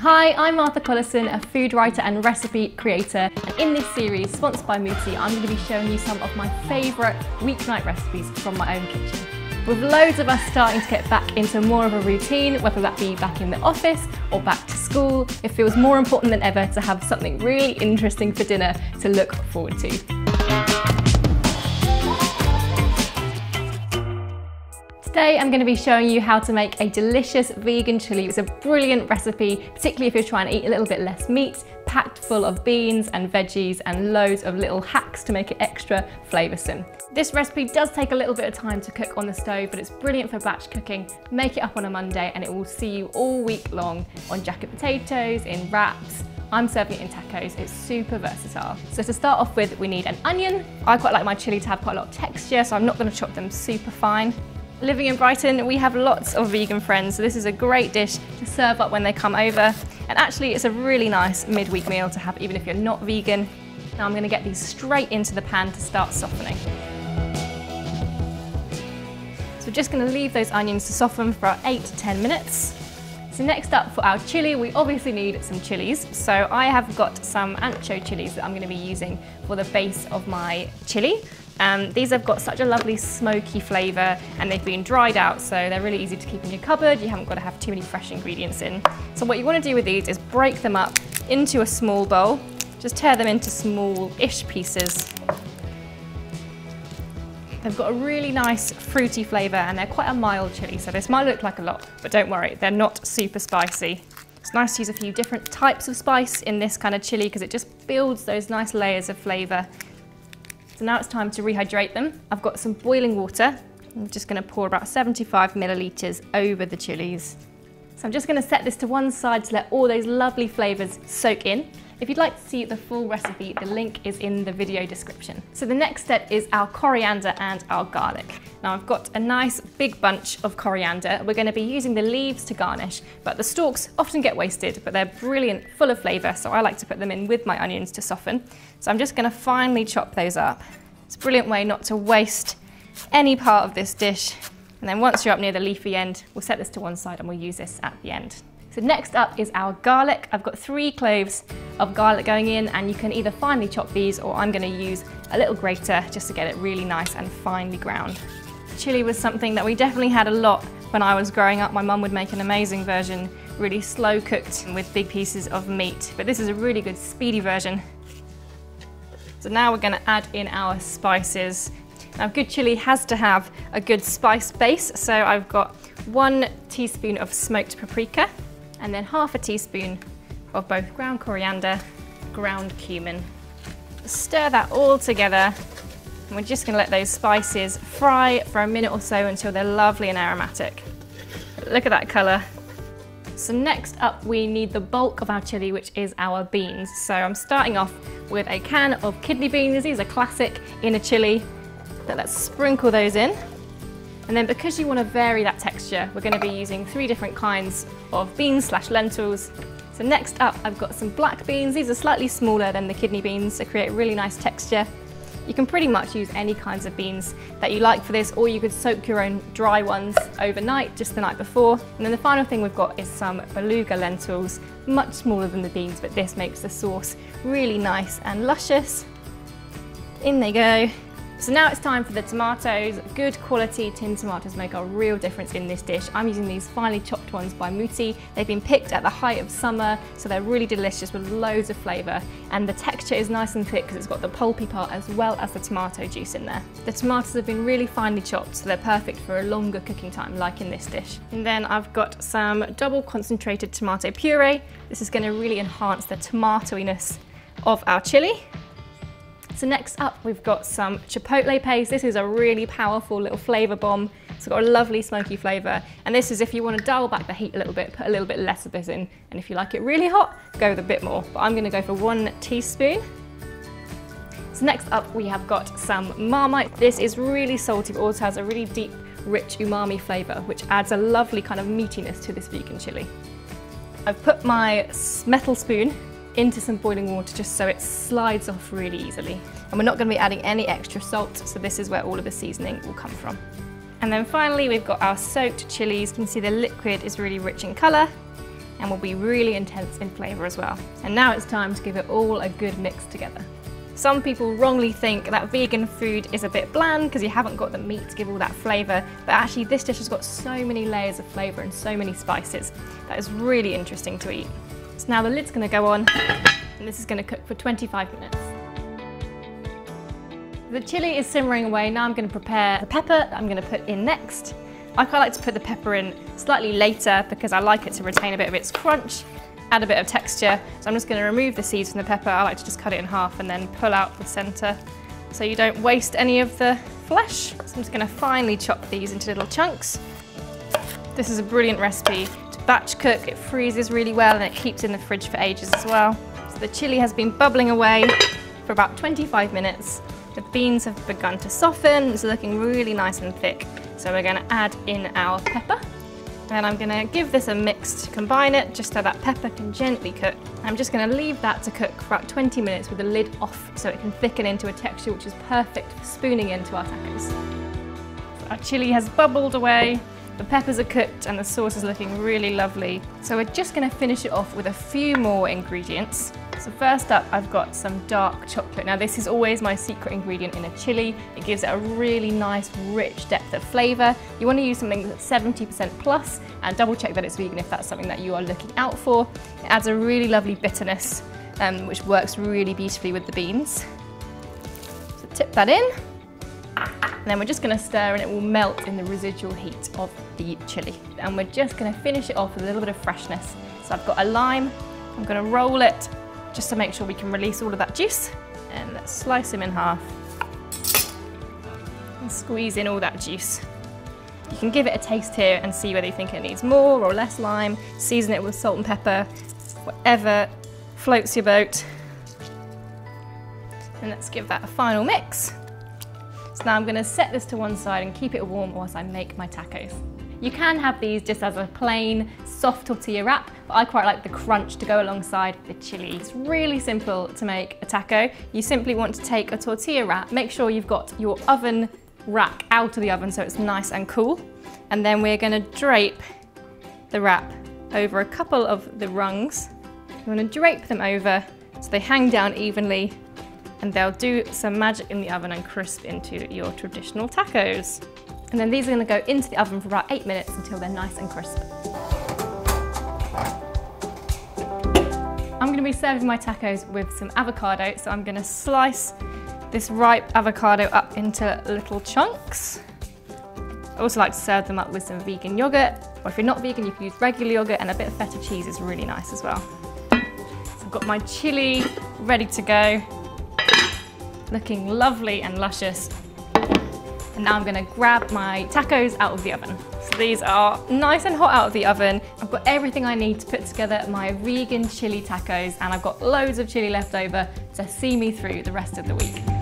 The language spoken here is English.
Hi, I'm Martha Collison, a food writer and recipe creator. And in this series, sponsored by Mutti, I'm going to be showing you some of my favourite weeknight recipes from my own kitchen. With loads of us starting to get back into more of a routine, whether that be back in the office or back to school, it feels more important than ever to have something really interesting for dinner to look forward to. Today I'm going to be showing you how to make a delicious vegan chili. It's a brilliant recipe, particularly if you're trying to eat a little bit less meat, packed full of beans and veggies and loads of little hacks to make it extra flavoursome. This recipe does take a little bit of time to cook on the stove, but it's brilliant for batch cooking. Make it up on a Monday and it will see you all week long on jacket potatoes, in wraps, I'm serving it in tacos, it's super versatile. So to start off with, we need an onion. I quite like my chili to have quite a lot of texture, so I'm not gonna chop them super fine. Living in Brighton, we have lots of vegan friends, so this is a great dish to serve up when they come over. And actually, it's a really nice midweek meal to have even if you're not vegan. Now I'm gonna get these straight into the pan to start softening. So we're just gonna leave those onions to soften for about eight to 10 minutes. So next up for our chili, we obviously need some chilies. So I have got some ancho chilies that I'm gonna be using for the base of my chili. Um, these have got such a lovely smoky flavour and they've been dried out so they're really easy to keep in your cupboard. You haven't got to have too many fresh ingredients in. So what you want to do with these is break them up into a small bowl. Just tear them into small-ish pieces. They've got a really nice fruity flavour and they're quite a mild chilli, so this might look like a lot, but don't worry, they're not super spicy. It's nice to use a few different types of spice in this kind of chilli because it just builds those nice layers of flavour so now it's time to rehydrate them. I've got some boiling water. I'm just gonna pour about 75 millilitres over the chilies. So I'm just gonna set this to one side to let all those lovely flavours soak in. If you'd like to see the full recipe, the link is in the video description. So the next step is our coriander and our garlic. Now I've got a nice big bunch of coriander. We're gonna be using the leaves to garnish, but the stalks often get wasted, but they're brilliant, full of flavour, so I like to put them in with my onions to soften. So I'm just gonna finely chop those up. It's a brilliant way not to waste any part of this dish. And then once you're up near the leafy end, we'll set this to one side and we'll use this at the end. So next up is our garlic. I've got three cloves of garlic going in and you can either finely chop these or I'm gonna use a little grater just to get it really nice and finely ground. Chili was something that we definitely had a lot when I was growing up. My mum would make an amazing version, really slow cooked with big pieces of meat. But this is a really good speedy version. So now we're gonna add in our spices. Now good chili has to have a good spice base. So I've got one teaspoon of smoked paprika, and then half a teaspoon of both ground coriander, ground cumin. Stir that all together and we're just gonna let those spices fry for a minute or so until they're lovely and aromatic. Look at that colour. So next up we need the bulk of our chili which is our beans. So I'm starting off with a can of kidney beans. These are classic in a chili. So let's sprinkle those in. And then because you want to vary that texture, we're going to be using three different kinds of beans slash lentils. So next up, I've got some black beans. These are slightly smaller than the kidney beans, so create a really nice texture. You can pretty much use any kinds of beans that you like for this, or you could soak your own dry ones overnight, just the night before. And then the final thing we've got is some beluga lentils, much smaller than the beans, but this makes the sauce really nice and luscious. In they go. So now it's time for the tomatoes. Good quality tin tomatoes make a real difference in this dish. I'm using these finely chopped ones by Mutti. They've been picked at the height of summer, so they're really delicious with loads of flavour. And the texture is nice and thick because it's got the pulpy part as well as the tomato juice in there. The tomatoes have been really finely chopped, so they're perfect for a longer cooking time, like in this dish. And then I've got some double concentrated tomato puree. This is going to really enhance the tomatoiness of our chili. So next up, we've got some chipotle paste. This is a really powerful little flavor bomb. It's got a lovely smoky flavor. And this is if you want to dial back the heat a little bit, put a little bit less of this in. And if you like it really hot, go with a bit more. But I'm gonna go for one teaspoon. So next up, we have got some Marmite. This is really salty, but also has a really deep, rich umami flavor, which adds a lovely kind of meatiness to this vegan chili. I've put my metal spoon into some boiling water just so it slides off really easily. And we're not going to be adding any extra salt, so this is where all of the seasoning will come from. And then finally we've got our soaked chilies. You can see the liquid is really rich in colour. and will be really intense in flavour as well. And now it's time to give it all a good mix together. Some people wrongly think that vegan food is a bit bland because you haven't got the meat to give all that flavour, but actually this dish has got so many layers of flavour and so many spices that is really interesting to eat. So now the lid's going to go on and this is going to cook for 25 minutes. The chilli is simmering away, now I'm going to prepare the pepper that I'm going to put in next. I quite like to put the pepper in slightly later because I like it to retain a bit of its crunch, add a bit of texture. So I'm just going to remove the seeds from the pepper. I like to just cut it in half and then pull out the centre so you don't waste any of the flesh. So I'm just going to finely chop these into little chunks. This is a brilliant recipe to batch cook. It freezes really well and it keeps in the fridge for ages as well. So the chilli has been bubbling away for about 25 minutes. The beans have begun to soften, it's looking really nice and thick. So we're gonna add in our pepper. And I'm gonna give this a mix to combine it, just so that pepper can gently cook. I'm just gonna leave that to cook for about 20 minutes with the lid off so it can thicken into a texture which is perfect for spooning into our tacos. Our chili has bubbled away, the peppers are cooked and the sauce is looking really lovely. So we're just gonna finish it off with a few more ingredients. So first up, I've got some dark chocolate. Now this is always my secret ingredient in a chili. It gives it a really nice, rich depth of flavor. You wanna use something that's 70% plus and double check that it's vegan if that's something that you are looking out for. It adds a really lovely bitterness, um, which works really beautifully with the beans. So tip that in. And then we're just gonna stir and it will melt in the residual heat of the chili. And we're just gonna finish it off with a little bit of freshness. So I've got a lime, I'm gonna roll it just to make sure we can release all of that juice. And let's slice them in half and squeeze in all that juice. You can give it a taste here and see whether you think it needs more or less lime. Season it with salt and pepper, whatever floats your boat. And let's give that a final mix. So now I'm gonna set this to one side and keep it warm whilst I make my tacos. You can have these just as a plain soft tortilla wrap, but I quite like the crunch to go alongside the chili. It's really simple to make a taco. You simply want to take a tortilla wrap, make sure you've got your oven rack out of the oven so it's nice and cool. And then we're gonna drape the wrap over a couple of the rungs. You wanna drape them over so they hang down evenly and they'll do some magic in the oven and crisp into your traditional tacos. And then these are gonna go into the oven for about eight minutes until they're nice and crisp. I'm gonna be serving my tacos with some avocado, so I'm gonna slice this ripe avocado up into little chunks. I also like to serve them up with some vegan yogurt, or if you're not vegan, you can use regular yogurt and a bit of feta cheese is really nice as well. So I've got my chili ready to go, looking lovely and luscious. And now I'm gonna grab my tacos out of the oven. So these are nice and hot out of the oven. I've got everything I need to put together my vegan chili tacos and I've got loads of chili left over to see me through the rest of the week.